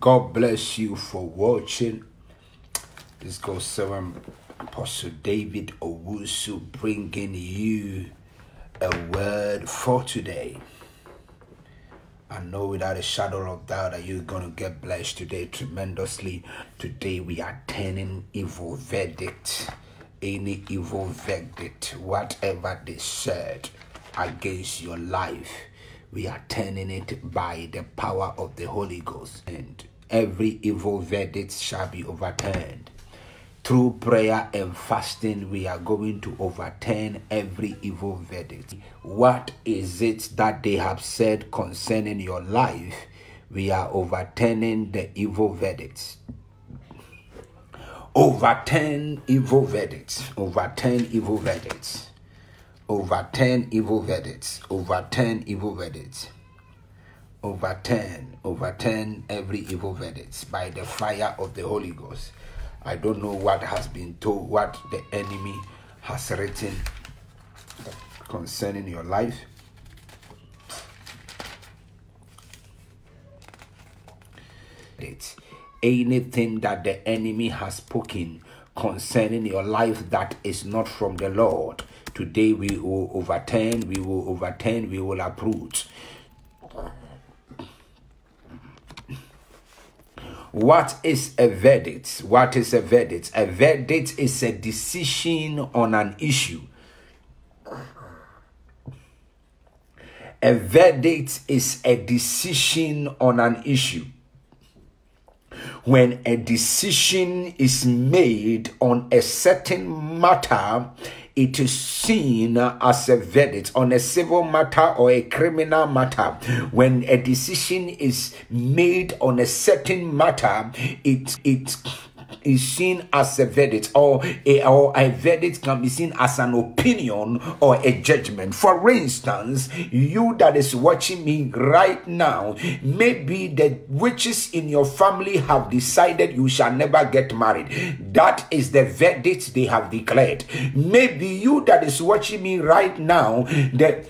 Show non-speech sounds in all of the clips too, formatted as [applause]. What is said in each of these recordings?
God bless you for watching. This goes seven Apostle David Owusu bringing you a word for today. I know without a shadow of doubt that you're going to get blessed today tremendously. Today we are turning evil verdict, any evil verdict, whatever they said against your life, we are turning it by the power of the Holy Ghost. And every evil verdict shall be overturned. Through prayer and fasting, we are going to overturn every evil verdict. What is it that they have said concerning your life? We are overturning the evil verdicts. Overturn evil verdicts. Overturn evil verdicts. Overturn evil verdicts. Overturn evil verdicts. Overturn, overturn every evil verdict by the fire of the Holy Ghost. I don't know what has been told, what the enemy has written concerning your life. It's anything that the enemy has spoken concerning your life that is not from the Lord. Today we will overturn, we will overturn, we will uproot. What is a verdict? What is a verdict? A verdict is a decision on an issue. A verdict is a decision on an issue. When a decision is made on a certain matter, it is seen as a verdict on a civil matter or a criminal matter. When a decision is made on a certain matter, it it is seen as a verdict or a, or a verdict can be seen as an opinion or a judgment. For instance you that is watching me right now maybe the witches in your family have decided you shall never get married. That is the verdict they have declared. Maybe you that is watching me right now that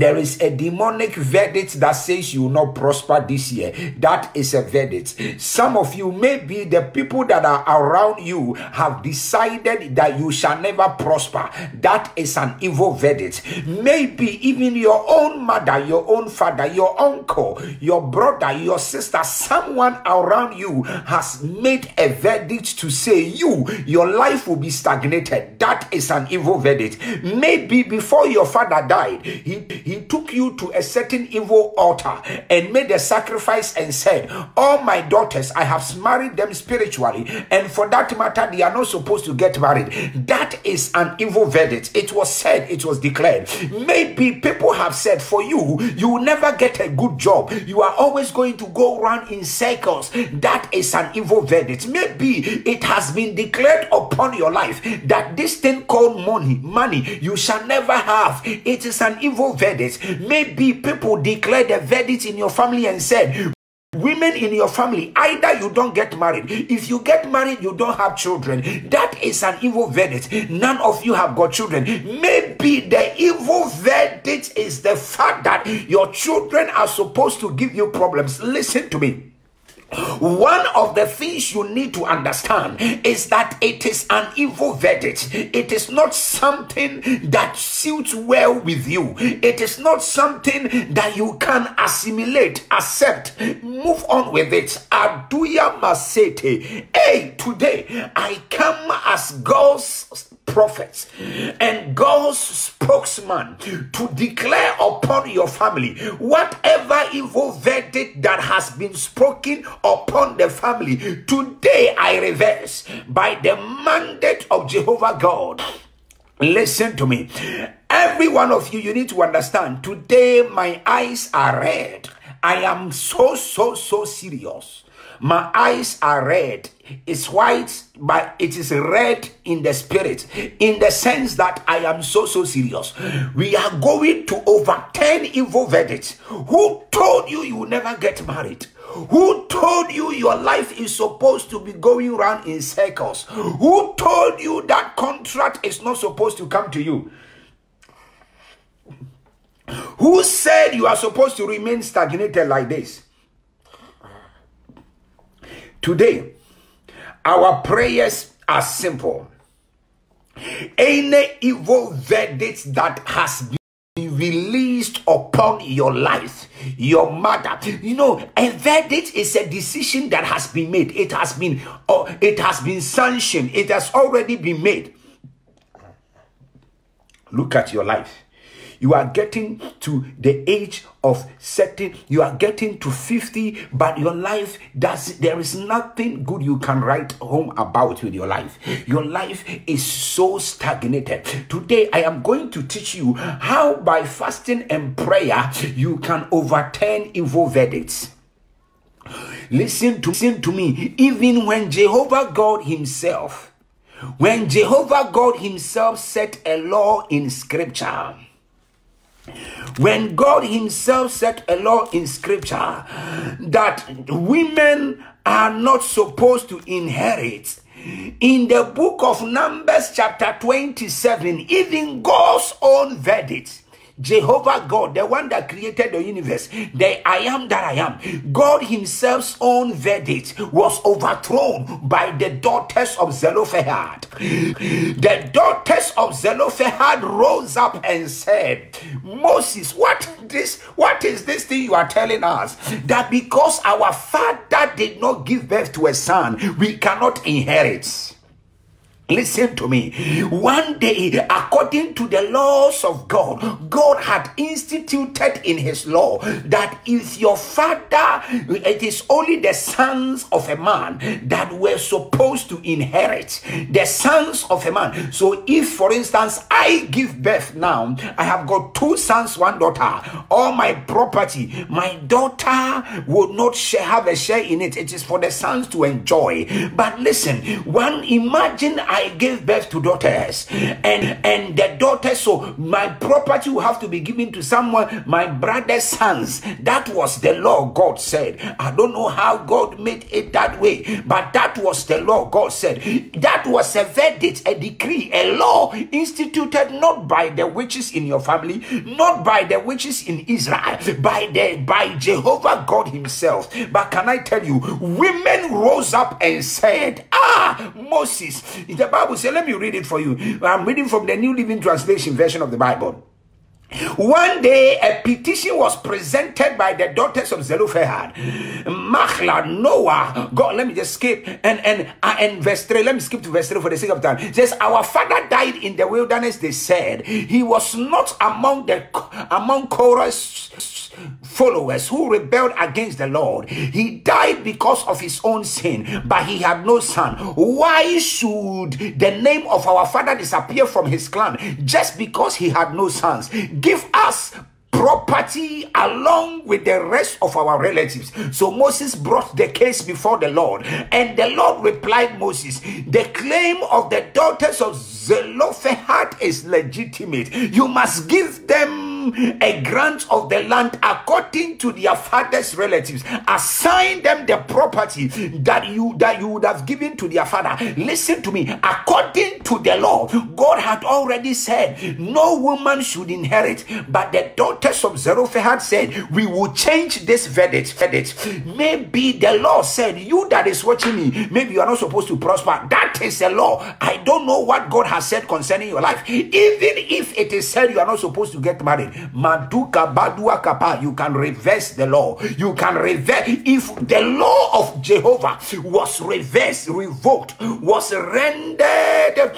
there is a demonic verdict that says you will not prosper this year. That is a verdict. Some of you, maybe the people that are around you have decided that you shall never prosper. That is an evil verdict. Maybe even your own mother, your own father, your uncle, your brother, your sister, someone around you has made a verdict to say you, your life will be stagnated. That is an evil verdict. Maybe before your father died, he he took you to a certain evil altar and made a sacrifice and said, All my daughters, I have married them spiritually, and for that matter, they are not supposed to get married. That is an evil verdict. It was said, it was declared. Maybe people have said, For you, you will never get a good job. You are always going to go around in circles. That is an evil verdict. Maybe it has been declared upon your life that this thing called money, money, you shall never have. It is an evil verdict verdict. Maybe people declared a verdict in your family and said, Women in your family, either you don't get married. If you get married, you don't have children. That is an evil verdict. None of you have got children. Maybe the evil verdict is the fact that your children are supposed to give you problems. Listen to me. One of the things you need to understand is that it is an evil verdict. It is not something that suits well with you. It is not something that you can assimilate, accept, move on with it. Aduya Masete. Hey, today I come as God's prophets and God's spokesman to declare upon your family whatever evil verdict that has been spoken upon the family. Today I reverse by the mandate of Jehovah God. Listen to me. Every one of you, you need to understand today my eyes are red. I am so, so, so serious. My eyes are red. It's white, but it is red in the spirit, in the sense that I am so, so serious. We are going to overturn evil verdicts. Who told you you will never get married? Who told you your life is supposed to be going around in circles? Who told you that contract is not supposed to come to you? Who said you are supposed to remain stagnated like this? Today, our prayers are simple. Any evil verdict that has been released upon your life, your mother. You know, a verdict is a decision that has been made. It has been, uh, it has been sanctioned. It has already been made. Look at your life you are getting to the age of certain you are getting to 50 but your life does there is nothing good you can write home about with your life. Your life is so stagnated. Today i am going to teach you how by fasting and prayer you can overturn evil verdicts. Listen to listen to me. Even when jehovah god himself when jehovah god himself set a law in scripture when God Himself set a law in Scripture that women are not supposed to inherit, in the book of Numbers, chapter 27, even God's own verdict Jehovah God, the one that created the universe, the I am that I am, God Himself's own verdict was overthrown by the daughters of Zelophehad. The daughters of Zelophehad rose up and said, Moses, what this what is this thing you are telling us? That because our father did not give birth to a son, we cannot inherit. Listen to me. One day, according to the laws of God, God had instituted in His law that if your father, it is only the sons of a man that were supposed to inherit. The sons of a man. So, if for instance, I give birth now, I have got two sons, one daughter, all my property, my daughter would not share, have a share in it. It is for the sons to enjoy. But listen, one imagine. I gave birth to daughters, and and the daughters, so my property will have to be given to someone, my brother's sons. That was the law God said. I don't know how God made it that way, but that was the law God said. That was a verdict, a decree, a law instituted not by the witches in your family, not by the witches in Israel, by the by Jehovah God Himself. But can I tell you, women rose up and said, Ah, Moses, the Bible says, let me read it for you. I'm reading from the New Living Translation version of the Bible. One day, a petition was presented by the daughters of Zelophehad, Machla, Noah. God, let me just skip and and uh, and verse three. Let me skip to verse three for the sake of time. Says, "Our father died in the wilderness." They said he was not among the among Korah's followers who rebelled against the Lord. He died because of his own sin, but he had no son. Why should the name of our father disappear from his clan just because he had no sons? Give us property along with the rest of our relatives. So Moses brought the case before the Lord, and the Lord replied Moses, The claim of the daughters of Zelophehad is legitimate. You must give them a grant of the land according to their father's relatives. Assign them the property that you that you would have given to their father. Listen to me. According to the law, God had already said no woman should inherit, but the daughters of Zelophehad said we will change this verdict. verdict. Maybe the law said you that is watching me, maybe you are not supposed to prosper. That is a law. I don't know what God has said concerning your life. Even if it is said you are not supposed to get married, Maduka Badua Kapa, you can reverse the law. You can reverse if the law of Jehovah was reversed, revoked, was rendered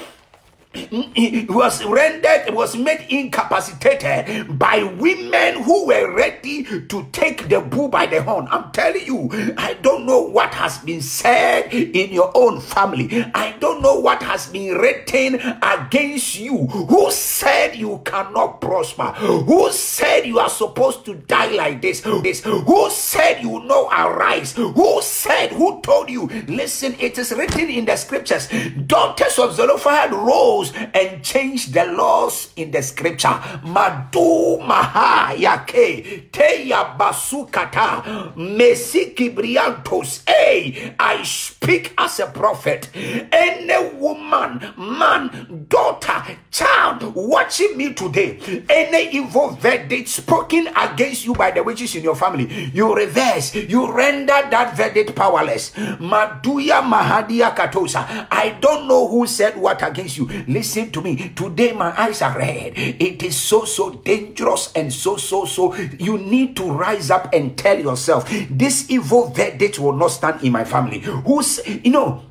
was rendered, was made incapacitated by women who were ready to take the bull by the horn. I'm telling you, I don't know what has been said in your own family. I don't know what has been written against you. Who said you cannot prosper? Who said you are supposed to die like this? this? Who said you know arise? Who said, who told you? Listen, it is written in the scriptures. Daughters of Zelophehad rose and change the laws in the scripture. Madu maha yake teya basukata mesiki briantos. Hey, I speak as a prophet. Any woman, man, daughter, child watching me today, any evil verdict spoken against you by the witches in your family, you reverse, you render that verdict powerless. Maduya Mahadia Katosa. I don't know who said what against you. Listen to me. Today my eyes are red. It is so so dangerous and so so so. You need to rise up and tell yourself this evil verdict will not stand in my family. Who's you know?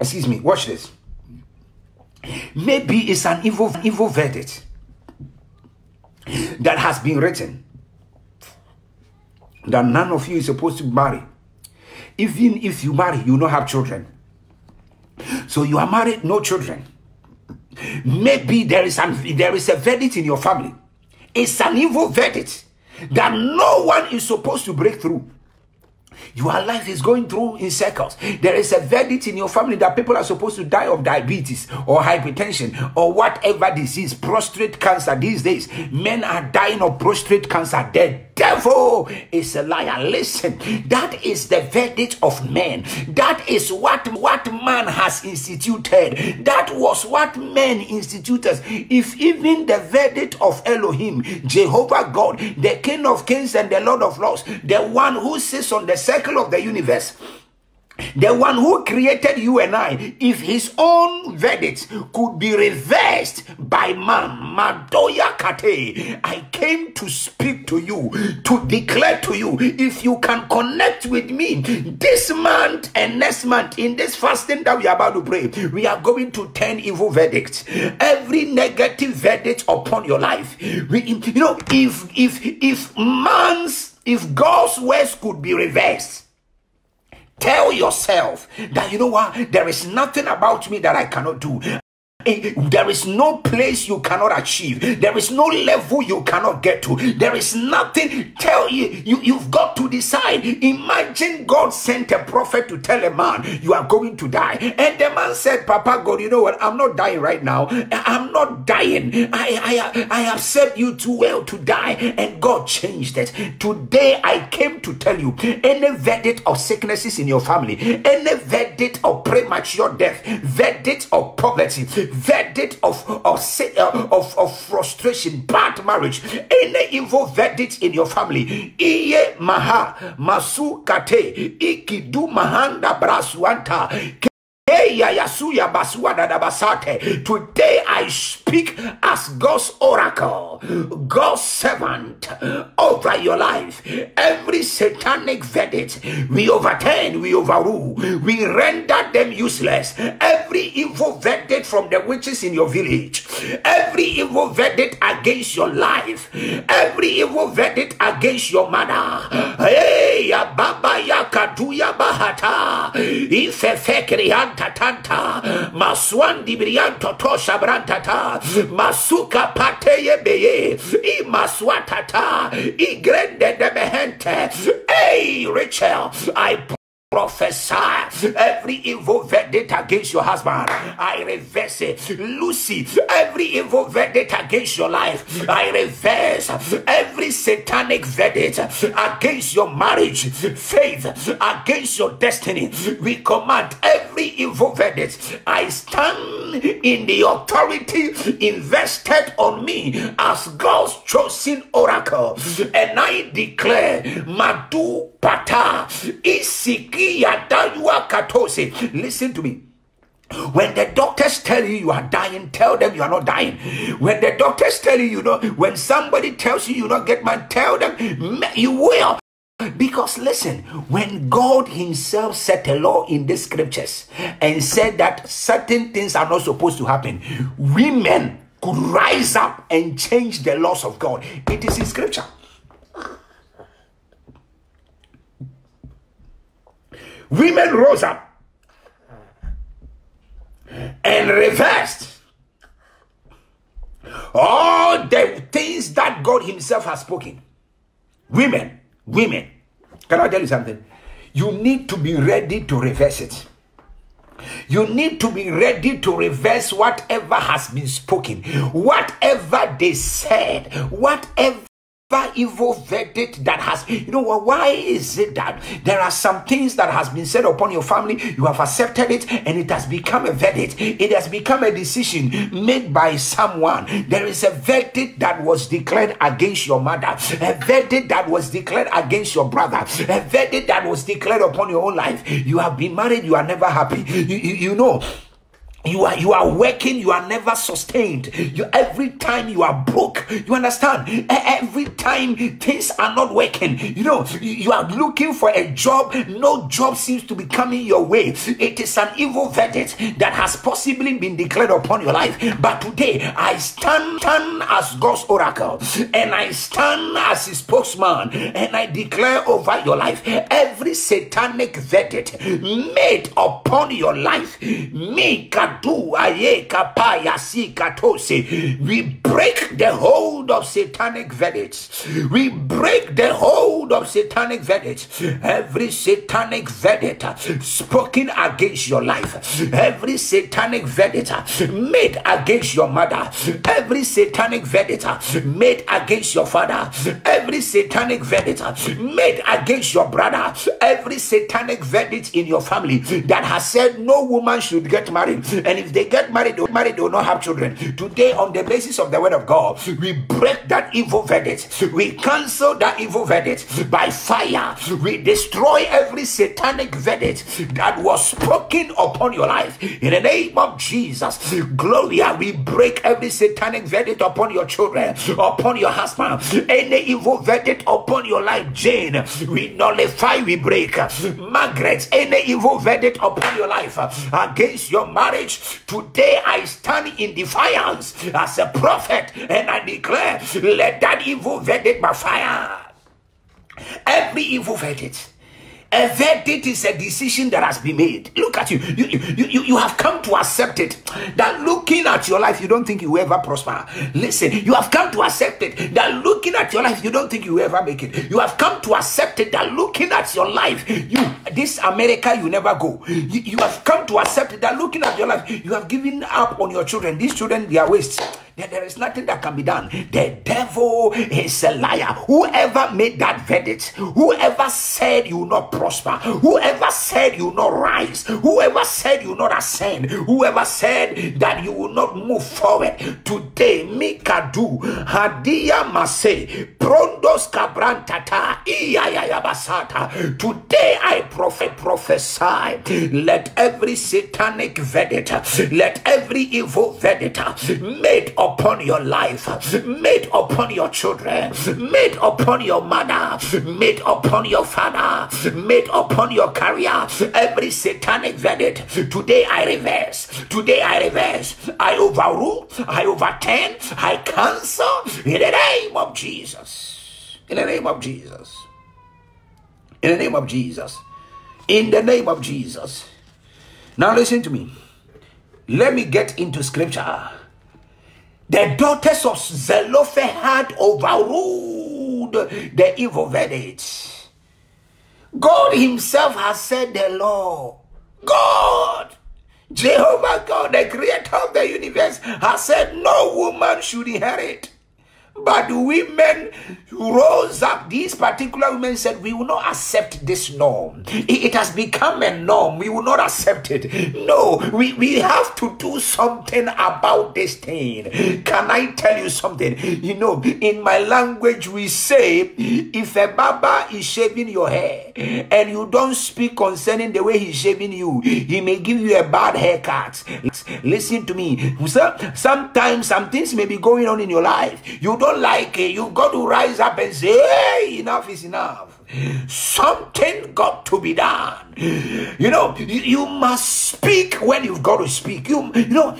Excuse me. Watch this. Maybe it's an evil evil verdict that has been written that none of you is supposed to marry. Even if you marry, you don't have children. So you are married, no children. Maybe there is an there is a verdict in your family. It's an evil verdict that no one is supposed to break through. Your life is going through in circles. There is a verdict in your family that people are supposed to die of diabetes or hypertension or whatever disease, prostate cancer these days. Men are dying of prostate cancer. The devil is a liar. Listen, that is the verdict of men. That is what, what man has instituted. That was what men instituted. If even the verdict of Elohim, Jehovah God, the King of Kings and the Lord of Lords, the one who sits on the circle of the universe, the one who created you and I, if his own verdict could be reversed by man, Madoya Kate, I came to speak to you, to declare to you, if you can connect with me this month and next month in this fasting that we are about to pray, we are going to turn evil verdicts. Every negative verdict upon your life. We, you know, if if if man's if God's words could be reversed Tell yourself that you know what? There is nothing about me that I cannot do. Eh, there is no place you cannot achieve. There is no level you cannot get to. There is nothing. Tell you, you you've got to decide. Imagine God sent a prophet to tell a man, You are going to die. And the man said, Papa God, you know what? I'm not dying right now. I'm not dying. I, I, I have served you too well to die. And God changed it. Today I came to tell you any verdict of sicknesses in your family, any verdict of premature death, verdict of poverty, verdict of of, of, of frustration, bad marriage, any evil verdict in your family. Iye maha masu kate ikidu mahanda braswanta Today I speak as God's oracle, God's servant over your life. Every satanic verdict we overturn, we overrule, we render them useless. Every evil verdict from the witches in your village, every evil verdict against your life, every evil verdict against your mother. Hey, Baba Yakaduya Bahata, Ifefekrianta tatanta maswandi brianto tosha brantata. Masuka pateye beye i maswatata. I grande de behente hey Rachel I prophesy. Every evil verdict against your husband i reverse it. Lucy every evil verdict against your life i reverse. Every satanic verdict against your marriage faith against your destiny we command every evil verdict. I stand in the authority invested on me as god's chosen oracle and i declare madu pata isik Listen to me. When the doctors tell you you are dying, tell them you are not dying. When the doctors tell you, you know, when somebody tells you you not get man, tell them you will. Because listen, when God Himself set a law in the scriptures and said that certain things are not supposed to happen, women could rise up and change the laws of God. It is in scripture. Women rose up and reversed all the things that God Himself has spoken. Women, women, can I tell you something? You need to be ready to reverse it. You need to be ready to reverse whatever has been spoken, whatever they said, whatever evil verdict that has you know why is it that there are some things that has been said upon your family you have accepted it and it has become a verdict? It has become a decision made by someone. There is a verdict that was declared against your mother a verdict that was declared against your brother a verdict that was declared upon your own life. You have been married you are never happy. You, you, you know you are you are working you are never sustained. You every time you are broke you understand? Every time things are not working you know you are looking for a job no job seems to be coming your way. It is an evil verdict that has possibly been declared upon your life. But today i stand, stand as god's oracle and i stand as his spokesman and i declare over your life every satanic verdict made upon your life make a We break the hold of satanic verdicts. We break the hold of satanic verdicts. Every satanic verdict spoken against your life, every satanic verdict made against your mother, every satanic verdict made against your father, every satanic verdict made against your brother, every satanic verdict in your family that has said no woman should get married [laughs] and if they get married, they married, they will not have children. Today, on the basis of the word of God, we break that evil verdict. We cancel that evil verdict by fire. We destroy every satanic verdict that was spoken upon your life. In the name of Jesus, Gloria, we break every satanic verdict upon your children, upon your husband, any evil verdict upon your life, Jane. We nullify, we break. Margaret, any evil verdict upon your life uh, against your marriage Today I stand in defiance as a prophet and I declare, let that evil verdict by fire. Every evil verdict a verdict is a decision that has been made. Look at you. You, you, you, you have come to accept it. That looking at your life, you don't think you will ever prosper. Listen, you have come to accept it. That looking at your life, you don't think you will ever make it. You have come to accept it. That looking at your life, you this America, you never go. You, you have come to accept it. That looking at your life, you have given up on your children. These children, they are waste that there is nothing that can be done. The devil is a liar. Whoever made that verdict, whoever said you will not prosper, whoever said you will not rise, whoever said you will not ascend, whoever said that you will not move forward, today, Mikadu, Hadia Mase, Prondos Cabrantata, Iyayabasata. Today I prophet prophesy. Let every satanic verdict, let every evil verdict made upon your life, made upon your children, made upon your mother, made upon your father, made upon your career, every satanic verdict. Today I reverse. Today I reverse. I overrule. I overturn. I cancel in the name of Jesus. In the name of Jesus. In the name of Jesus. In the name of Jesus. Now listen to me. Let me get into scripture the daughters of Zelophehad overruled the evil verdict. God Himself has said the law. God, Jehovah God, the creator of the universe, has said no woman should inherit. But women rose up. These particular women said, We will not accept this norm. It has become a norm. We will not accept it. No, we, we have to do something about this thing. Can I tell you something? You know, in my language, we say, If a baba is shaving your hair and you don't speak concerning the way he's shaving you, he may give you a bad haircut. Listen to me. Sometimes some things may be going on in your life. You don't don't like it, you've got to rise up and say, hey, enough is enough. Something got to be done. You know, you, you must speak when you've got to speak. You, you know,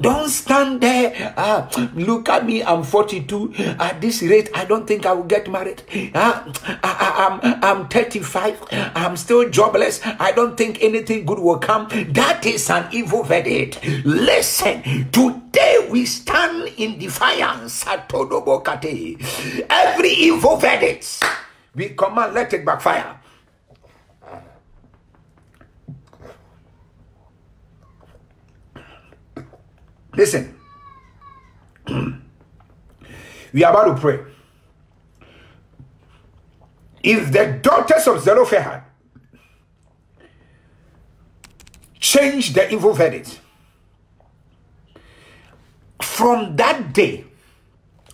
don't stand there. Uh, look at me. I'm 42. At this rate, I don't think I will get married. Uh, I, am I'm, I'm 35. I'm still jobless. I don't think anything good will come. That is an evil verdict. Listen, today we stand in defiance. Every evil verdict, we command, let it backfire. Listen, we are about to pray. If the daughters of Zelophehad change the evil verdict, from that day,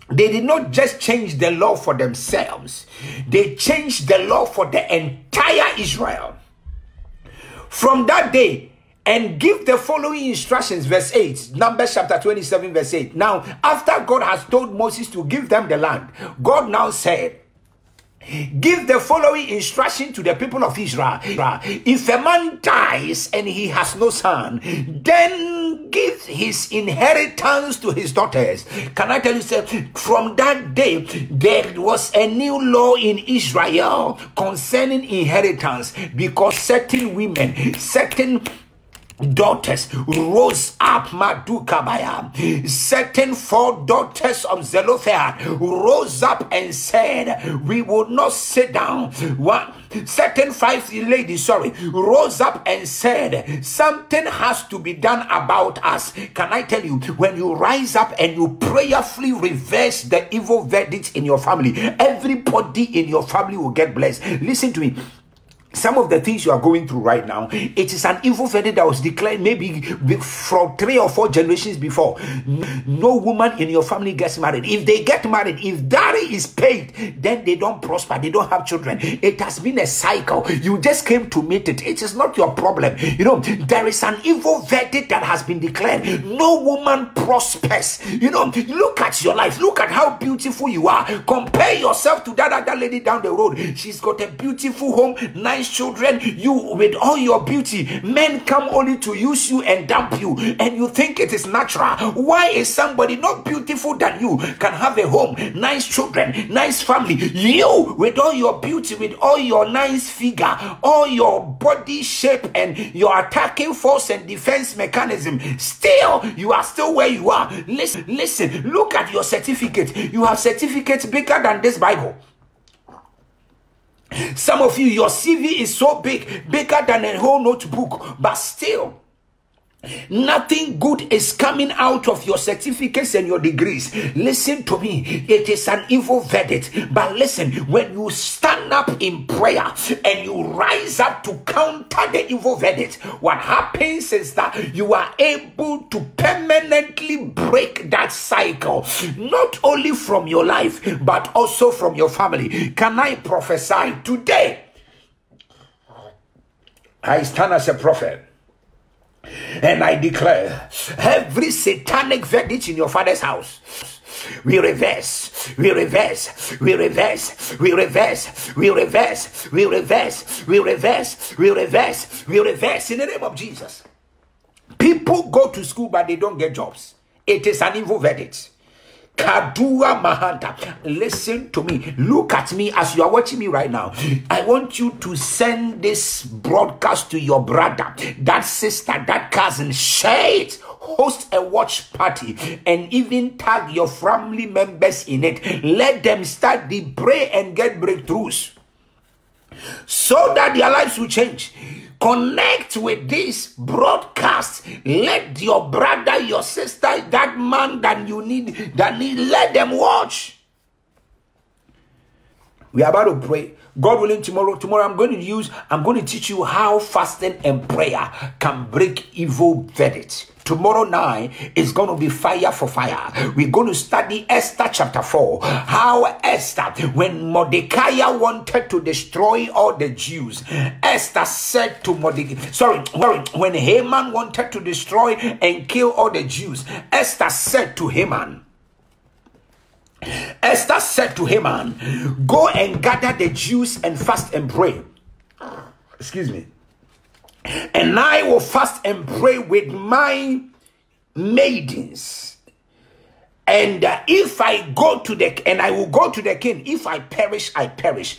they did not just change the law for themselves, they changed the law for the entire Israel. From that day, and give the following instructions, verse 8, Numbers chapter 27, verse 8. Now, after God has told Moses to give them the land, God now said, Give the following instruction to the people of Israel. If a man dies and he has no son, then give his inheritance to his daughters. Can I tell you, sir, from that day, there was a new law in Israel concerning inheritance because certain women, certain daughters rose up Madukabaya. Certain four daughters of Zelophehad rose up and said, We will not sit down. One certain five ladies, sorry, rose up and said, Something has to be done about us. Can I tell you, when you rise up and you prayerfully reverse the evil verdict in your family, everybody in your family will get blessed. Listen to me some of the things you are going through right now, it is an evil verdict that was declared maybe from three or four generations before. No woman in your family gets married. If they get married, if dowry is paid, then they don't prosper, they don't have children. It has been a cycle. You just came to meet it. It is not your problem. You know, there is an evil verdict that has been declared. No woman prospers. You know, look at your life, look at how beautiful you are. Compare yourself to that other lady down the road. She's got a beautiful home, nice nice children, you with all your beauty, men come only to use you and dump you, and you think it is natural. Why is somebody not beautiful than you can have a home, nice children, nice family? You with all your beauty, with all your nice figure, all your body shape, and your attacking force and defense mechanism, still you are still where you are. Listen, listen, look at your certificate. You have certificates bigger than this Bible. Some of you, your CV is so big, bigger than a whole notebook, but still, Nothing good is coming out of your certificates and your degrees. Listen to me. It is an evil verdict. But listen, when you stand up in prayer and you rise up to counter the evil verdict, what happens is that you are able to permanently break that cycle, not only from your life, but also from your family. Can I prophesy today? I stand as a prophet and I declare every satanic verdict in your father's house. We reverse, we reverse, we reverse, we reverse, we reverse, we reverse, we reverse, we reverse, we reverse in the name of Jesus. People go to school but they don't get jobs. It is an evil verdict. Kadua Mahanta. Listen to me. Look at me as you are watching me right now. I want you to send this broadcast to your brother, that sister, that cousin. Share it. Host a watch party and even tag your family members in it. Let them start the pray and get breakthroughs so that their lives will change connect with this broadcast let your brother your sister that man that you need that need let them watch. We are about to pray. God willing tomorrow tomorrow i'm going to use i'm going to teach you how fasting and prayer can break evil verdicts Tomorrow night is going to be fire for fire. We're going to study Esther chapter 4. How Esther, when Mordecai wanted to destroy all the Jews, Esther said to Mordecai, sorry, sorry, when Haman wanted to destroy and kill all the Jews, Esther said to Haman, Esther said to Haman, Go and gather the Jews and fast and pray. Excuse me and I will fast and pray with my maidens. And uh, if I go to the and I will go to the king, if I perish, I perish.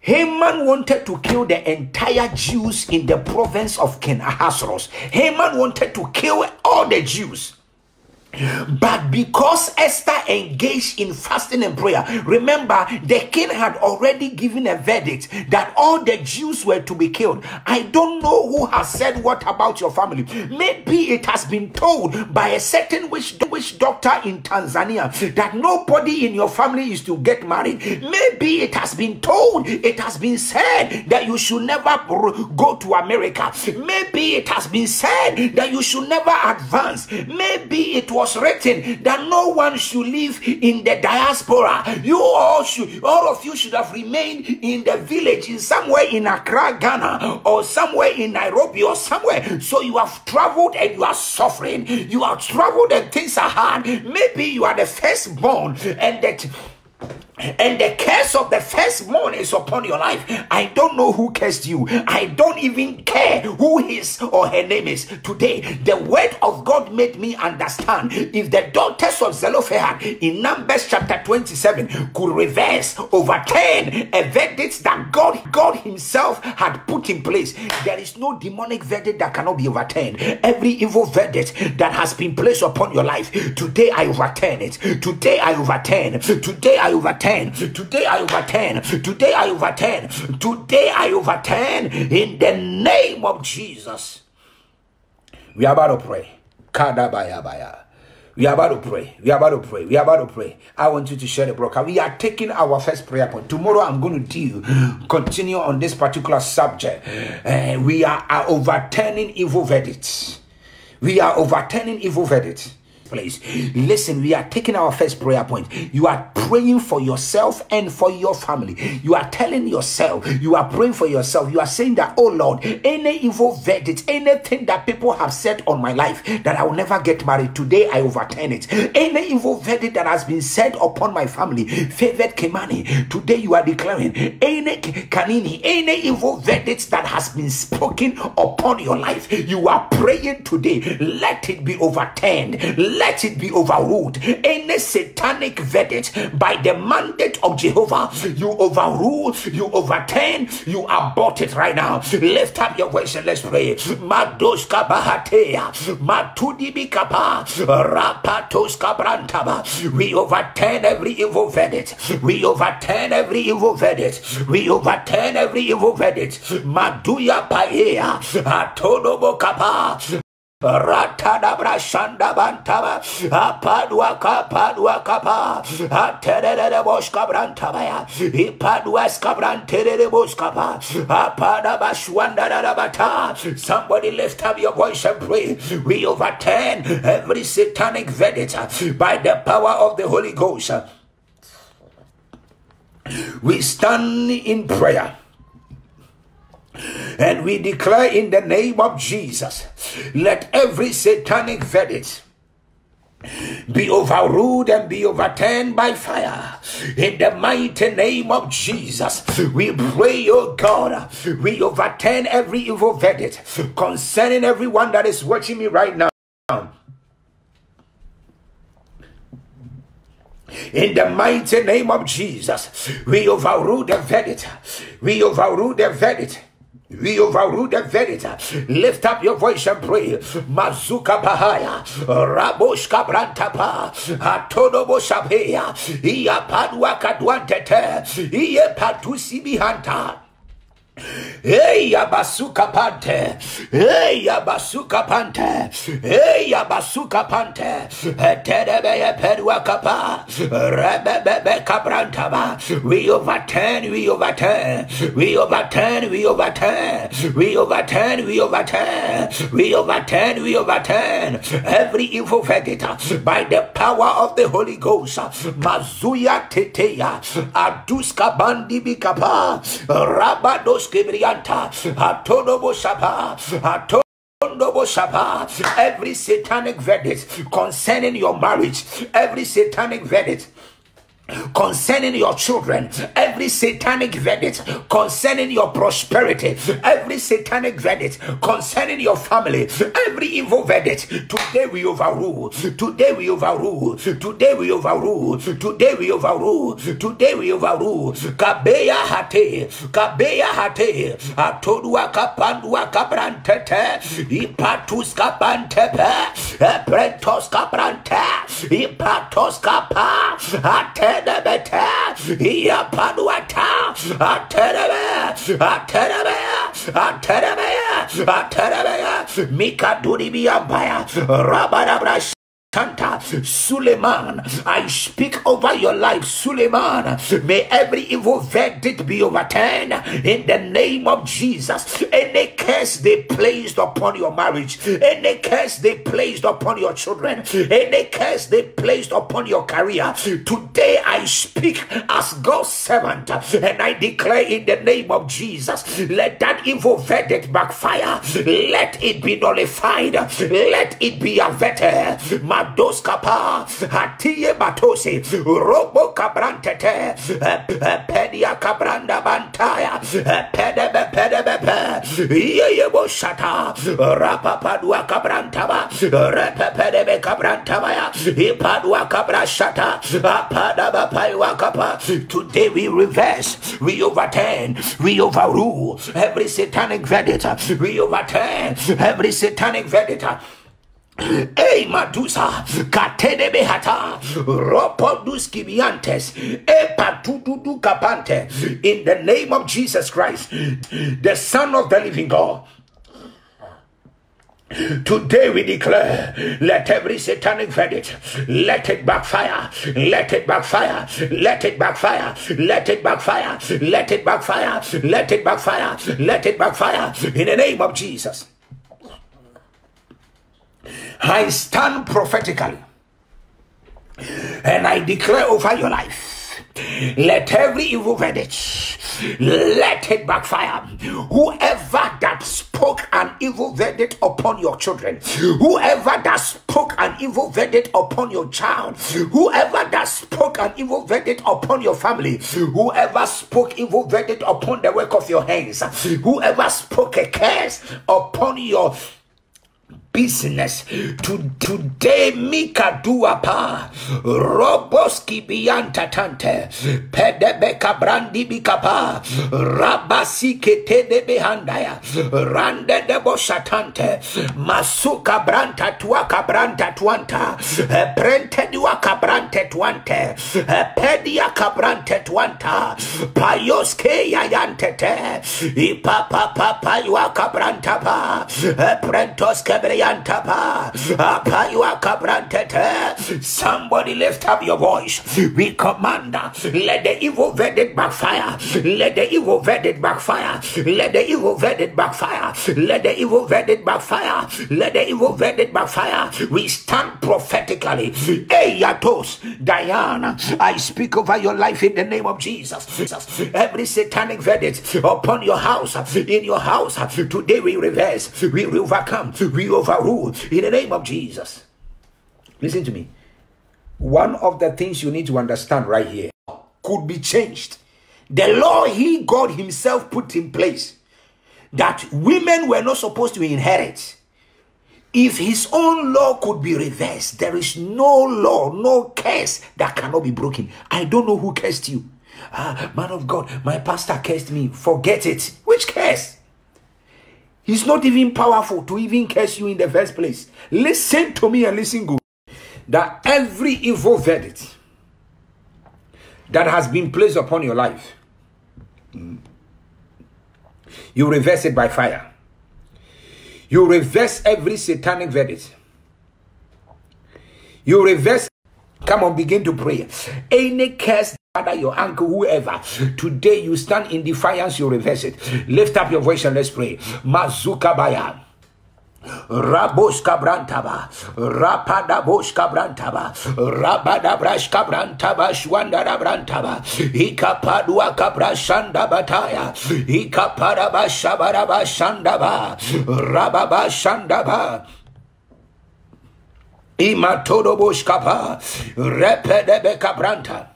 Haman wanted to kill the entire Jews in the province of King Ahasuerus. Haman wanted to kill all the Jews. But because Esther engaged in fasting and prayer, remember the king had already given a verdict that all the Jews were to be killed. I don't know who has said what about your family. Maybe it has been told by a certain witch, witch doctor in Tanzania that nobody in your family is to get married. Maybe it has been told, it has been said that you should never go to America. Maybe it has been said that you should never advance. Maybe it was was written that no one should live in the diaspora. You all should, all of you should have remained in the village, in somewhere in Accra, Ghana, or somewhere in Nairobi, or somewhere. So you have traveled and you are suffering. You have traveled and things are hard. Maybe you are the firstborn, and that and the curse of the firstborn is upon your life. I don't know who cursed you. I don't even care who his or her name is. Today, the word of God made me understand if the daughters of Zelophehad in Numbers chapter 27 could reverse, overturn a verdict that God, God Himself had put in place, there is no demonic verdict that cannot be overturned. Every evil verdict that has been placed upon your life, today I overturn it. Today I overturn. Today I overturn overturn. Today I overturn. Today I overturn. Today I overturn in the name of Jesus. We are about to pray. Kadabayabaya. We are about to pray. We are about to pray. We are about to pray. I want you to share the broadcast. We are taking our first prayer point. Tomorrow I'm going to deal, continue on this particular subject. Uh, we are, are overturning evil verdicts. We are overturning evil verdicts place. Listen, we are taking our first prayer point. You are praying for yourself and for your family. You are telling yourself, you are praying for yourself. You are saying that, oh Lord, any evil verdict, anything that people have said on my life that I will never get married, today I overturn it. Any evil verdict that has been said upon my family, favored Kimani, today you are declaring any Kanini, any evil verdict that has been spoken upon your life, you are praying today, let it be overturned let it be overruled. Any satanic verdict by the mandate of Jehovah, you overrule, you overturn, you abort it right now. Lift up your voice and let's pray. Madoska bahatea, matudibi kapa, rapatoska brantaba. We overturn every evil verdict. We overturn every evil verdict. We overturn every evil verdict. Maduya paea, atonobo kapa. Ratada brashanda bantaba apadua kapadua kapa aterere boska brantabaya ipadua skabrantere boskapa apada bashwanda bata somebody lift up your voice and pray. We overturn every satanic verdict by the power of the Holy Ghost. We stand in prayer and we declare in the name of Jesus, let every satanic verdict be overruled and be overturned by fire. In the mighty name of Jesus, we pray, oh God, we overturn every evil verdict concerning everyone that is watching me right now. In the mighty name of Jesus, we overrule the verdict. We overrule the verdict the verdict. Lift up your voice and pray. Mazuka Bahaya, Raboshka Brantapa, Atonobo Shapea, Ia Padua Kadwantete, Ia Patusi Bihanta. Hey basuka pante. Hey basuka pante. Hey basuka pante. Terebe pedwa kapa. Rebebe kabrantaba. We overturn, we overturn. We overturn, we overturn. We overturn, we overturn. We overturn, we overturn. Every evil verdict by the power of the Holy Ghost. Mazuya teteya. Aduska bandi bikapa. Rabados Every satanic verdict concerning your marriage, every satanic verdict concerning your children, every satanic verdict concerning your prosperity, every satanic verdict concerning your family, every evil verdict, today we overrule, today we overrule, today we overrule, today we overrule, today we overrule. Kabeya hate, kabeya hate, atodua kapandua kabrantete, ipatus kapantepe, eprentos kabrante, ipatos kapa, ate Atenebete, Yapanuata, Atenebe, Atenebe, Atenebe, Atenebe, Mika Duribiambaya, Rabadabra Santa Suleiman, I speak over your life, Suleiman. May every evil verdict be overturned in the name of Jesus. Any curse they placed upon your marriage, any curse they placed upon your children, any curse they placed upon your career, today I speak as God's servant and I declare in the name of Jesus, let that evil verdict backfire, let it be nullified, let it be averted. My Kapa robo pedia bantaya pedebe pedebe ipadua kabrashata apada bapaiwa kapa today we reverse we overturn we overrule every satanic verdict we overturn every satanic verdict [clears throat] Ei Madusa, Katene Behata, Ropodus Kibiantes, Epatududu Kapante, in the name of Jesus Christ, the Son of the Living God. Today we declare, let every satanic verdict, let it backfire, let it backfire, let it backfire, let it backfire, let it backfire, let it backfire, let it backfire, in the name of Jesus. I stand prophetically and I declare over your life. Let every evil verdict let it backfire. Whoever that spoke an evil verdict upon your children, whoever that spoke an evil verdict upon your child, whoever that spoke an evil verdict upon your family, whoever spoke evil verdict upon the work of your hands, whoever spoke a curse upon your business. To, today, Mika duapa, Roboski bianta tante, Pedebeka brandi bikapa, Rabasi kete de behandaya, Rande de boshatante, Masuka branta tuaka branta tuanta, Brente duaka brante tuante, Pedia cabrante tuanta, Payoske yayantete, Ipapa papa yuaka branta pa, Prentos kebria Somebody lift up your voice. We command, let the evil verdict backfire. Let the evil verdict backfire. Let the evil verdict backfire. Let the evil verdict backfire. Let the evil verdict backfire. We stand prophetically. Eyatos, Diana, I speak over your life in the name of Jesus. Every satanic verdict upon your house, in your house, today we reverse, we overcome, we over in the name of Jesus. Listen to me. One of the things you need to understand right here could be changed. The law he, God Himself, put in place that women were not supposed to inherit. If his own law could be reversed, there is no law, no curse that cannot be broken. I don't know who cursed you. Ah, man of God, my pastor cursed me. Forget it. Which curse? He's not even powerful to even curse you in the first place. Listen to me and listen good. That every evil verdict that has been placed upon your life, you reverse it by fire. You reverse every satanic verdict. You reverse. Come on, begin to pray. Any curse father, your uncle, whoever. Today you stand in defiance, you reverse it. Lift up your voice and let's pray. Mazuka Baya. Rabos kabrantaba, rapada bosh kabrantaba, rabada brash kabrantaba, shwandara brantaba, ikapadua kabrashanda bataya, ikaparaba shabaraba shandaba, rababa shandaba. Imatodo bosh kapa, repedebe kabranta.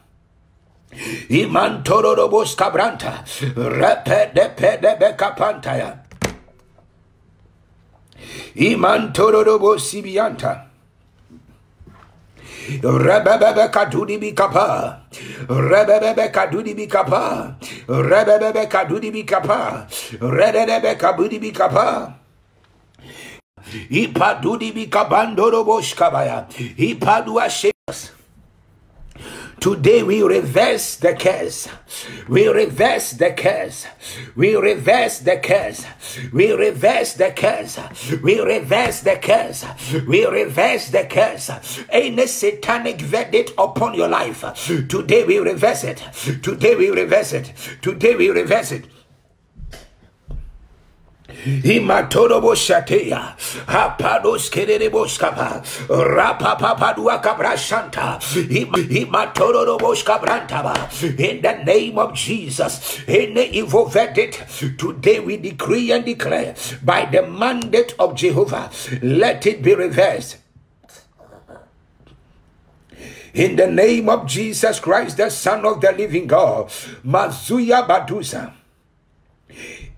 Imantorobos cabranta. Repedepedebecapantaya. Imantorobos sibianta. Rebebe kadudi bikapa. Rebebe kadudi bikapa. Rebebe kadudi bikapa. Rebebe kabudi bikapa. Ipadudi bikabandoro boshkabaya. Ipadua. Today we reverse the curse. We reverse the curse. We reverse the curse. We reverse the curse. We reverse the curse. We reverse the curse. Any satanic verdict upon your life. Today we reverse it. Today we reverse it. Today we reverse it. Imatorobo shatea. Hapados kererebo skapa. Rapapapadua kabrashanta. Imatorobo skabrantaba. In the name of Jesus. Any evil verdict. Today we decree and declare by the mandate of Jehovah. Let it be reversed. In the name of Jesus Christ, the Son of the living God. Mazuya Badusa.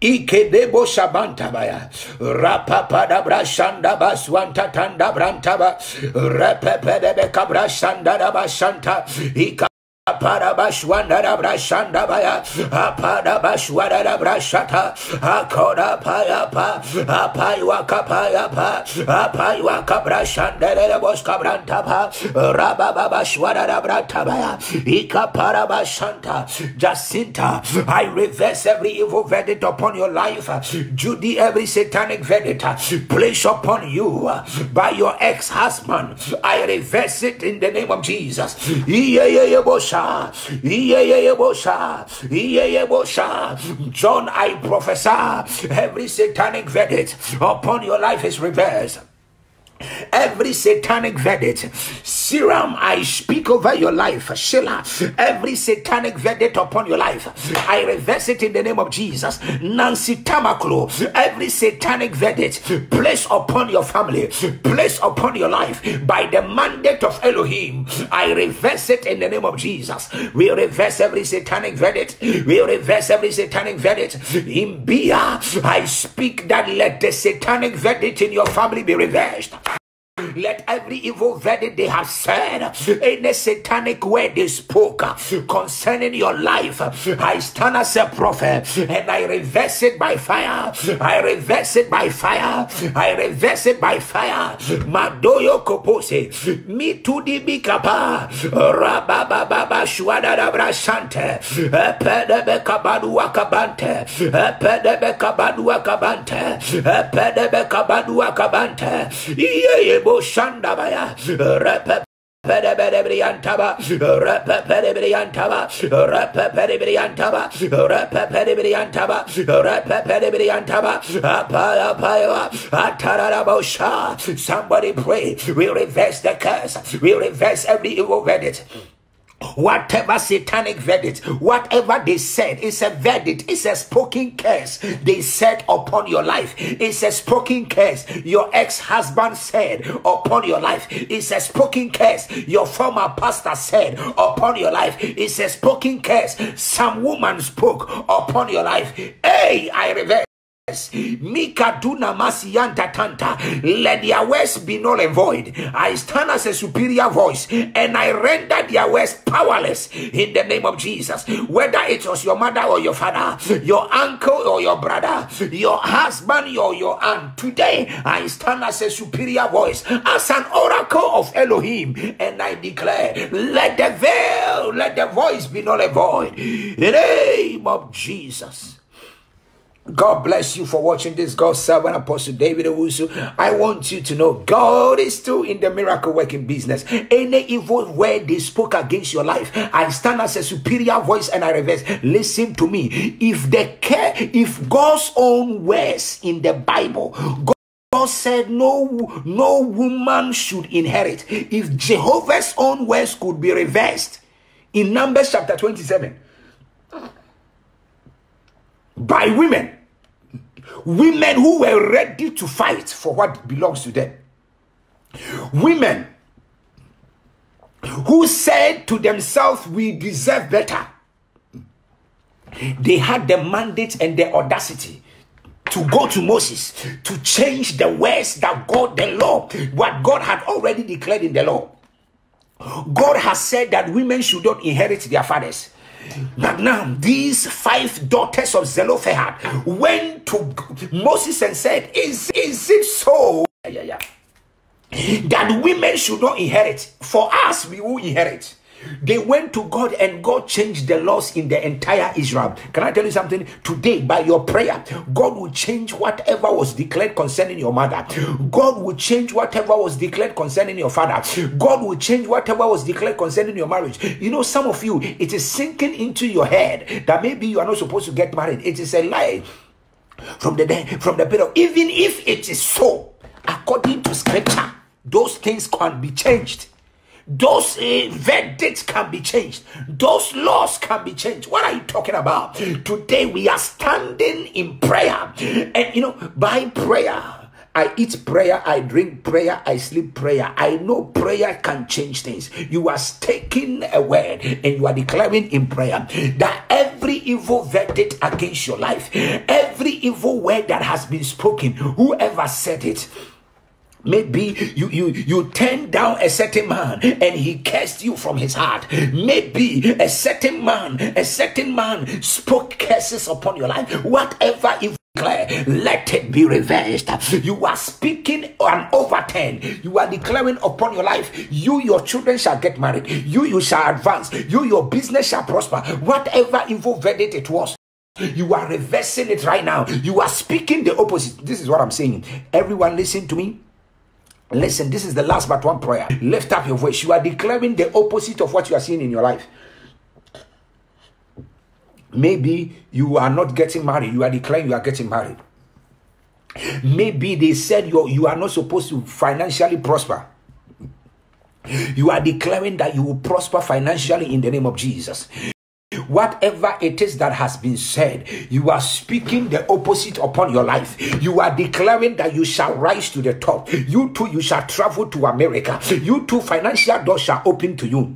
Ikedebo Shabantabaya, Rapapada Brashanda Baswanta Brantaba, Repepede Cabrashanda Bashanta, Ika. Parabashwanda Brashanda Baya, Apada Bashwada Brashata, Akoda Paya Pa, Apaywa Kapaya Pa, Apaywa Kabrashanda Boska Brantaba, Rababa Shwada Brantabaya, Ika Parabashanta, Jacinta, I reverse every evil verdict upon your life, Judy, every satanic verdict placed upon you by your ex husband, I reverse it in the name of Jesus. Yeah, yeah, yeah, John, I prophesy every satanic verdict upon your life is reversed. Every satanic verdict, serum, I speak over your life, Sheila. Every satanic verdict upon your life, I reverse it in the name of Jesus. Nancy Tamaklo, every satanic verdict placed upon your family, placed upon your life by the mandate of Elohim, I reverse it in the name of Jesus. We reverse every satanic verdict. We reverse every satanic verdict. In Bia, I speak that let the satanic verdict in your family be reversed. Let every evil verdict they have said, any satanic word they spoke concerning your life, I stand as a prophet and I reverse it by fire. I reverse it by fire. I reverse it by fire. Madoyo kopose, mi tu di bikapa, rabababa shwada brashante, epedebe kabadu akabante, epedebe kabadu akabante, epedebe kabadu akabante, iye bo shanda baya rep Pedebriantaba, Repedebriantaba, Repedebriantaba, Repedebriantaba, Repedebriantaba, Apaya Paya, Atarabosha. Somebody pray. We reverse the curse. We reverse every evil verdict. Whatever satanic verdict, whatever they said, it's a verdict, it's a spoken curse they said upon your life. It's a spoken curse your ex husband said upon your life. It's a spoken curse your former pastor said upon your life. It's a spoken curse some woman spoke upon your life. Hey, I reverse. Mikaduna Masiyanta Tanta. Let their words be null and void. I stand as a superior voice and I render their words powerless in the name of Jesus. Whether it was your mother or your father, your uncle or your brother, your husband or your aunt, today I stand as a superior voice, as an oracle of Elohim, and I declare, let the veil, let the voice be null and void. In the name of Jesus. God bless you for watching this God servant Apostle David Owusu. I want you to know God is still in the miracle working business. Any evil word they spoke against your life, I stand as a superior voice and I reverse. Listen to me. If the care, if God's own words in the Bible, God God said no no woman should inherit. If Jehovah's own words could be reversed in Numbers chapter 27 by women. Women who were ready to fight for what belongs to them. Women who said to themselves, We deserve better. they had the mandate and the audacity to go to Moses to change the words that God, the law, what God had already declared in the law. God has said that women should not inherit their fathers. But now these five daughters of Zelophehad went to Moses and said, Is, is it so? Yeah, yeah, yeah. That women should not inherit. For us, we will inherit. They went to God and God changed the laws in the entire Israel. Can I tell you something? Today, by your prayer, God will change whatever was declared concerning your mother. God will change whatever was declared concerning your father. God will change whatever was declared concerning your marriage. You know, some of you, it is sinking into your head that maybe you are not supposed to get married. It is a lie from the from the of even if it is so, according to scripture, those things can't be changed those uh, verdicts can be changed those laws can be changed what are you talking about today we are standing in prayer and you know by prayer I eat prayer, I drink prayer, I sleep prayer. I know prayer can change things. You are taking a word and you are declaring in prayer that every evil verdict against your life, every evil word that has been spoken, whoever said it, Maybe you you you turned down a certain man and he cursed you from his heart. Maybe a certain man, a certain man spoke curses upon your life. Whatever you declare, let it be reversed. You are speaking an overturn. You are declaring upon your life. You, your children shall get married. You, you shall advance. You, your business shall prosper. Whatever evil verdict it was, you are reversing it right now. You are speaking the opposite. This is what I'm saying. Everyone, listen to me. Listen, this is the last but one prayer. Lift up your voice. You are declaring the opposite of what you are seeing in your life. Maybe you are not getting married. You are declaring you are getting married. Maybe they said you you are not supposed to financially prosper. You are declaring that you will prosper financially in the name of Jesus. Whatever it is that has been said, you are speaking the opposite upon your life. You are declaring that you shall rise to the top. You too, you shall travel to America. You too, financial doors shall open to you.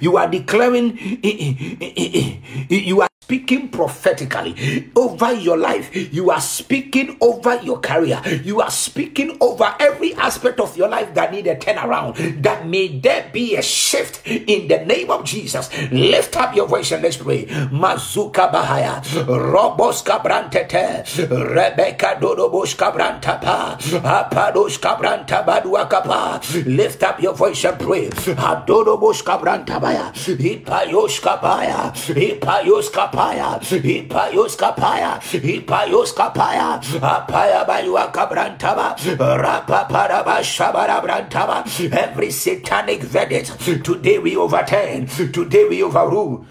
You are declaring, [laughs] you are speaking prophetically over your life. You are speaking over your career. You are speaking over every aspect of your life that need a turnaround. That may there be a shift in the name of Jesus. Lift up your voice and let's pray. Mazuka Bahaya, Robos Cabrantete, Rebecca Dodobos Cabrantapa, Apados Cabranta Baduakapa. Lift up your voice and pray. Adodobos Cabrantabaya, Ipayos Kapaya, Ipayos Kapaya kapaya, ipayos kapaya, ipayos kapaya, apaya bayua kabrantaba, rapa paraba shabara brantaba. Every satanic verdict today we overturn, today we overrule.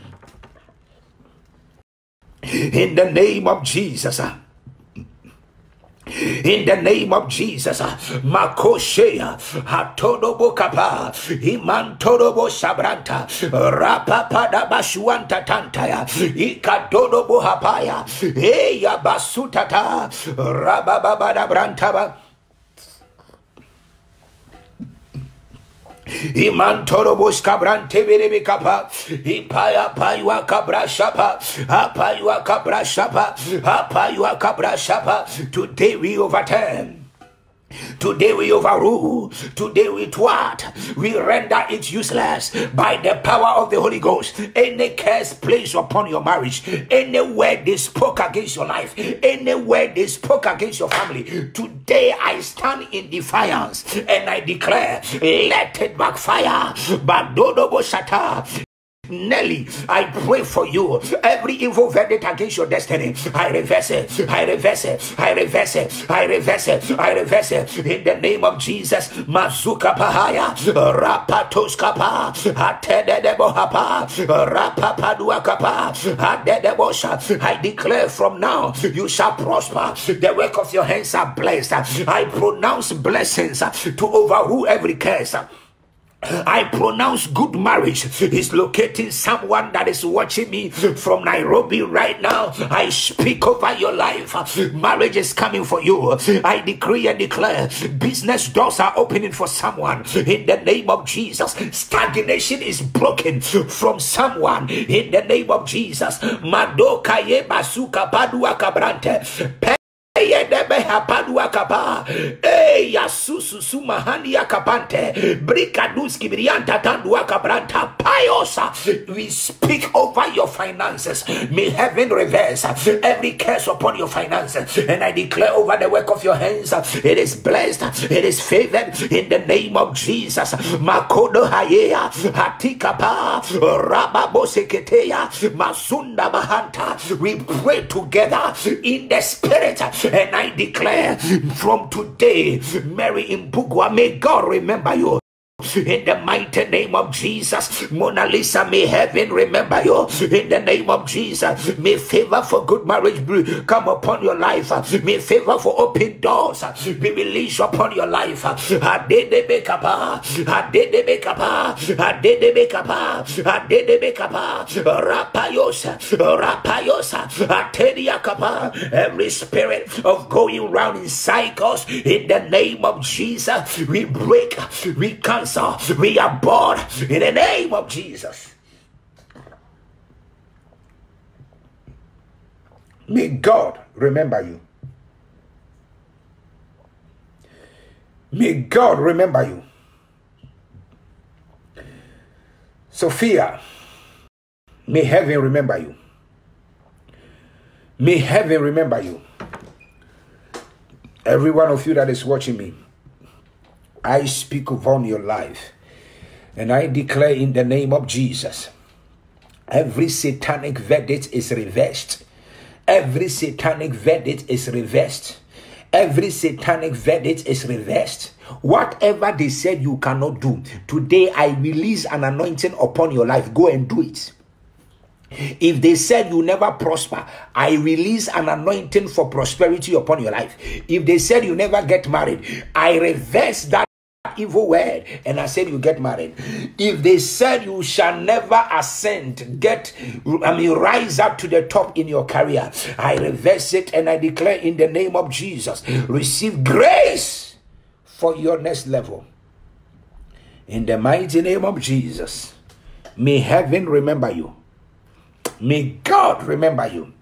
In the name of Jesus in the name of Jesus. Uh, Makoshea, uh, Hatodobo Kapa, Imantodobo Sabranta, Rapapada Bashuanta Tantaya, uh, Ikadodobo Hapaya, Eya Basutata, Rababada Brantaba. Imantorobos cabrante berebe kapa. Ipaya payua cabra shapa. Apayua cabra shapa. Apayua cabra shapa. Today we overturn Today we overrule. Today we thwart. We render it useless by the power of the Holy Ghost. Any curse placed upon your marriage, any word they spoke against your life, any word they spoke against your family. Today I stand in defiance and I declare, let it backfire. Badodo Boshata. Nelly, I pray for you. Every evil verdict against your destiny, I reverse it. I reverse it. I reverse it. I reverse it. I reverse it. In the name of Jesus, Mazuka Pahaya, Rapatos Kapa, Atede de Bohapa, Rapapadua Kapa, Adede Bosha. I declare from now, you shall prosper. The work of your hands are blessed. I pronounce blessings to overrule every curse I pronounce good marriage is locating someone that is watching me from Nairobi right now. I speak over your life. Marriage is coming for you. I decree and declare business doors are opening for someone in the name of Jesus. Stagnation is broken from someone in the name of Jesus. Hapadua kapa. E brianta kabranta payosa. We speak over your finances. May heaven reverse every curse upon your finances. And i declare over the work of your hands it is blessed it is favored in the name of jesus. Makodo hayea masunda bahanta we pray together in the spirit. And I declare from today, Mary Imbugwa, may God remember you. In the mighty name of Jesus, Mona Lisa, may heaven remember you. In the name of Jesus, may favor for good marriage come upon your life. May favor for open doors be released upon your life. Adede bekapa, adede bekapa, adede bekapa, adede bekapa, rapayosa, rapayosa, atedia kapa. Every spirit of going round in cycles, in the name of Jesus, we break, we cancel we are born in the name of Jesus. May God remember you. May God remember you. Sophia, may heaven remember you. May heaven remember you. Every one of you that is watching me, I speak upon your life. And I declare in the name of Jesus every satanic verdict is reversed. Every satanic verdict is reversed. Every satanic verdict is reversed. Whatever they said you cannot do, today I release an anointing upon your life. Go and do it. If they said you never prosper, I release an anointing for prosperity upon your life. If they said you never get married, I reverse that evil word and I said you get married. If they said you shall never ascend, get I mean rise up to the top in your career, I reverse it and I declare in the name of Jesus, receive grace for your next level. In the mighty name of Jesus, may heaven remember you. May God remember you.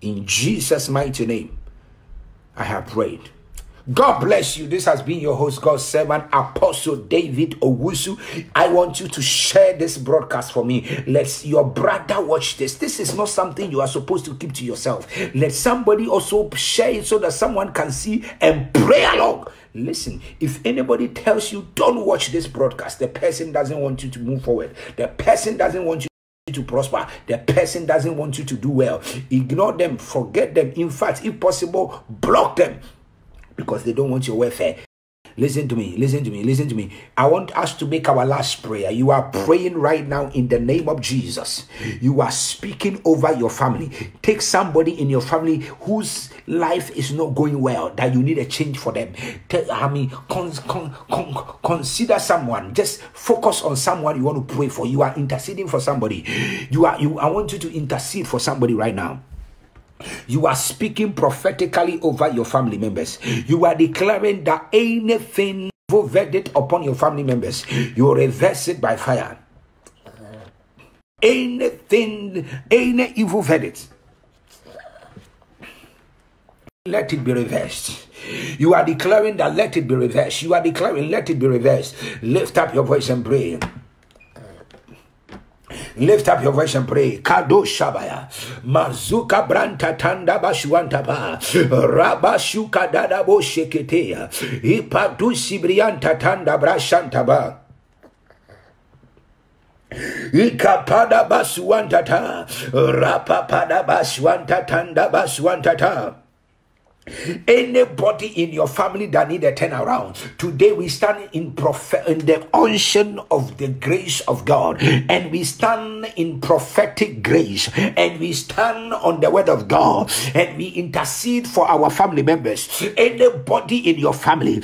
In Jesus' mighty name, I have prayed. God bless you. This has been your host, God's servant, Apostle David Owusu. I want you to share this broadcast for me. Let your brother watch this. This is not something you are supposed to keep to yourself. Let somebody also share it so that someone can see and pray along. Listen, if anybody tells you don't watch this broadcast, the person doesn't want you to move forward. The person doesn't want you to prosper. The person doesn't want you to do well. Ignore them, forget them. In fact, if possible, block them because they don't want your welfare. Listen to me, listen to me, listen to me. I want us to make our last prayer. You are praying right now in the name of Jesus. You are speaking over your family. Take somebody in your family whose life is not going well, that you need a change for them. I mean, con, con, con, consider someone. Just focus on someone you want to pray for. You are interceding for somebody. You are you. I want you to intercede for somebody right now. You are speaking prophetically over your family members. You are declaring that anything verdict upon your family members, you reverse it by fire. Anything, any evil verdict, let it be reversed. You are declaring that let it be reversed. You are declaring let it be reversed. Lift up your voice and pray. Lift up your voice and pray. Kado Shabaya. Mazuka Branta Tanda Bashuantaba. Rabashuka Dadabo Sheketea. Ipadusi Brianta Tanda Brashantaba. Ikapada baswantata, rapapada baswanta tanda baswantata. Anybody in your family that need a turnaround, today we stand in in the unction of the grace of God, and we stand in prophetic grace, and we stand on the word of God, and we intercede for our family members. Anybody in your family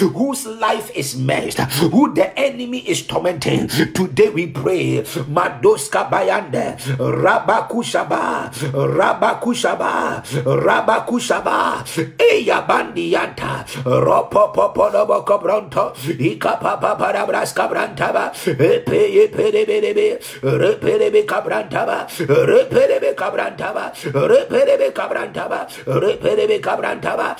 whose life is messed, who the enemy is tormenting. Today we pray. Madoska bayande, Rabakushaba, Rabakushaba, Rabakushaba, Eya bandianta, Ropopopodobo cobronto, Ikapapa parabraska brantaba, Epe Epedebe, Repedebe cabrantaba, Repedebe cabrantaba, Repedebe cabrantaba, Repedebe cabrantaba,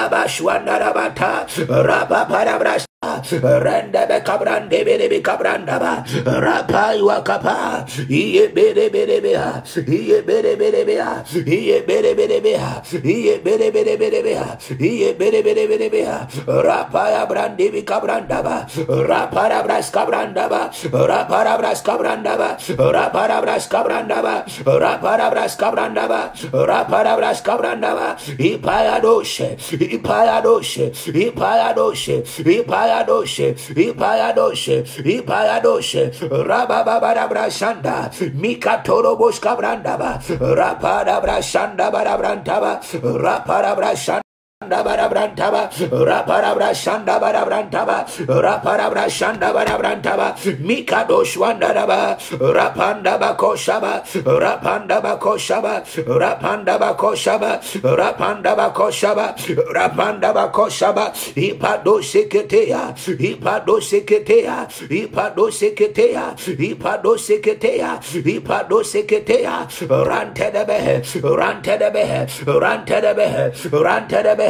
Apaya Payakash. Rababashwandarabata, Rabaparabrash. Randa be kabrande be be kabranda ba rapa iwa kapa iye bere bere be ha iye bere bere be ha iye bere bere be ha iye bere bere bere be ha iye bere bere bere be rapa ya brande be ba rapa ra bras kabranda ba rapa ra bras kabranda ba rapa ra bras kabranda ba rapa ra bras kabranda ba rapa ra bras kabranda ba ipaya doshe ipaya doshe ipaya doshe ipaya ipayadoshe ipayadoshe ipayadoshe. Rabababara brashanda mikatoro boshka brandaba rapada brashanda barabrantaba rapada brashanda Barabrantaba, Raparabra Shanda Barabrantaba, Raparabra Shanda Barabrantaba, Mikado Shwandaraba, Rapanda Bakoshaba, Rapanda Bakoshaba, Rapanda Bakoshaba, Rapanda Bakoshaba, Rapanda Bakoshaba, Ipado Seketea, Ipado Seketea, Ipado Seketea, Ipado Seketea, Ipado Seketea, Rantedebehe, Rantedebehe, Rantedebehe, Rantedebehe,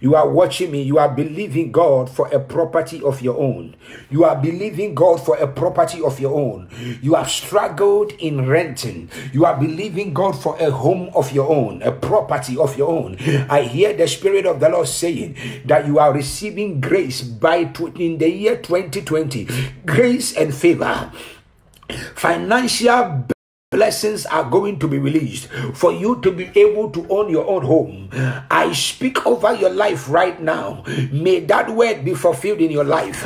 You are watching me. You are believing God for a property of your own. You are believing God for a property of your own. You have struggled in renting. You are believing God for a home of your own, a property of your own. I hear the Spirit of the Lord saying that you are receiving grace by in the year 2020, grace and favor financial blessings are going to be released for you to be able to own your own home. I speak over your life right now. May that word be fulfilled in your life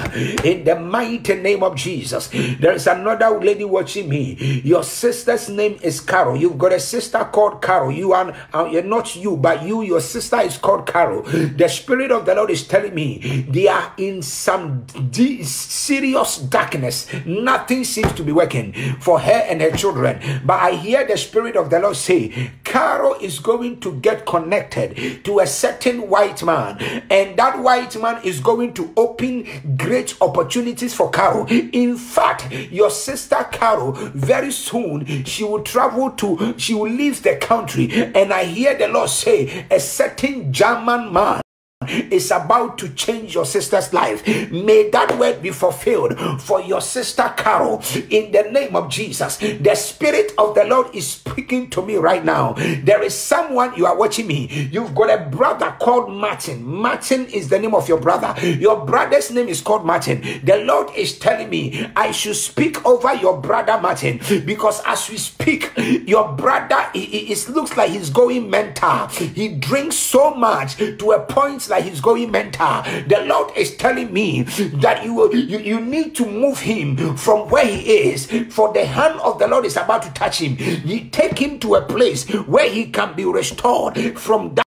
in the mighty name of Jesus. There is another lady watching me. Your sister's name is Carol. You've got a sister called Carol. You are uh, not you, but you, your sister is called Carol. The Spirit of the Lord is telling me they are in some serious darkness. Nothing seems to be working for her and her children but I hear the Spirit of the Lord say, Carol is going to get connected to a certain white man, and that white man is going to open great opportunities for Carol. In fact, your sister Carol, very soon, she will travel to, she will leave the country, and I hear the Lord say, a certain German man is about to change your sister's life. May that word be fulfilled for your sister Carol in the name of Jesus. The Spirit of the Lord is speaking to me right now. There is someone you are watching me. You've got a brother called Martin. Martin is the name of your brother. Your brother's name is called Martin. The Lord is telling me I should speak over your brother Martin because as we speak, your brother it, looks like he's going mental. He drinks so much to a point like he's going mental. The Lord is telling me that you, you, you need to move him from where he is, for the hand of the Lord is about to touch him. You take him to a place where he can be restored from that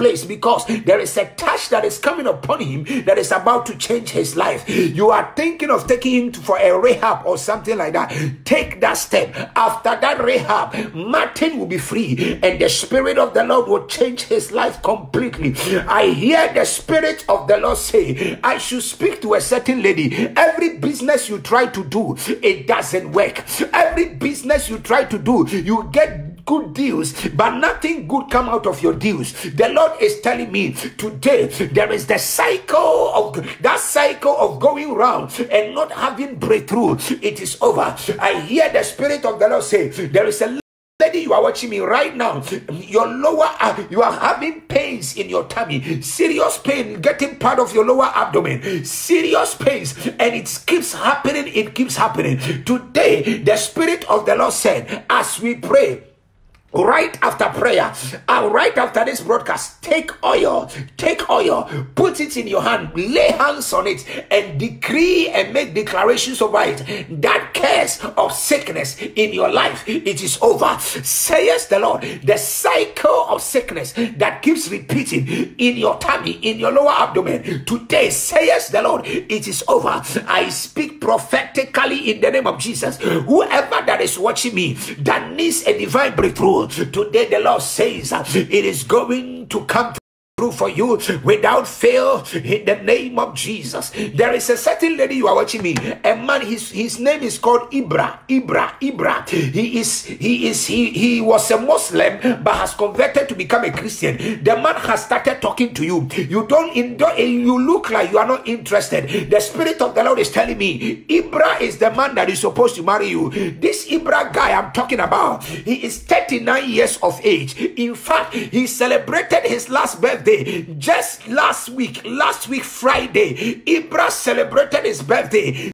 place because there is a touch that is coming upon him that is about to change his life. You are thinking of taking him for a rehab or something like that. Take that step. After that rehab, Martin will be free and the Spirit of the Lord will change his life completely. I hear the Spirit of the Lord say, I should speak to a certain lady. Every business you try to do, it doesn't work. Every business you try to do, you get good deals, but nothing good come out of your deals. The Lord is telling me today there is the cycle of that cycle of going round and not having breakthrough. It is over. I hear the Spirit of the Lord say there is a lady you are watching me right now your lower you are having pains in your tummy serious pain getting part of your lower abdomen serious pains and it keeps happening it keeps happening today the spirit of the lord said as we pray right after prayer and right after this broadcast take oil take oil put it in your hand lay hands on it and decree and make declarations over it that curse of sickness in your life it is over. Says the lord the cycle of sickness that keeps repeating in your tummy in your lower abdomen today says the lord it is over. I speak prophetically in the name of jesus. Whoever that is watching me that needs a divine breakthrough Today, the Lord says uh, it is going to come for you without fail in the name of Jesus. There is a certain lady you are watching me, a man, his his name is called Ibra. Ibra, Ibra. He is he is he he was a Muslim but has converted to become a Christian. The man has started talking to you. You don't eh, you look like you are not interested. The spirit of the Lord is telling me Ibra is the man that is supposed to marry you. This Ibra guy I'm talking about, he is 39 years of age. In fact, he celebrated his last birthday birthday. Just last week, last week Friday, Ibra celebrated his birthday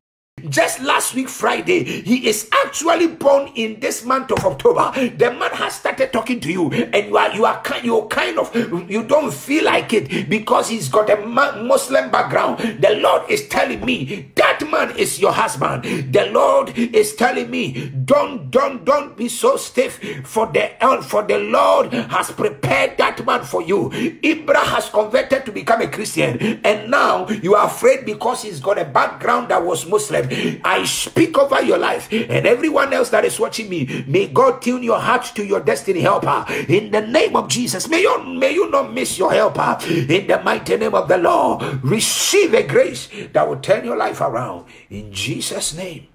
just last week friday he is actually born in this month of october. The man has started talking to you and you are you are kind you kind of you don't feel like it because he's got a muslim background. The lord is telling me that man is your husband. The lord is telling me don't don't don't be so stiff for the uh, for the lord has prepared that man for you. Ibra has converted to become a christian and now you are afraid because he's got a background that was muslim I speak over your life and everyone else that is watching me. May God tune your heart to your destiny helper in the name of Jesus. May you, may you not miss your helper in the mighty name of the Lord. Receive a grace that will turn your life around in Jesus' name.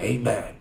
Amen.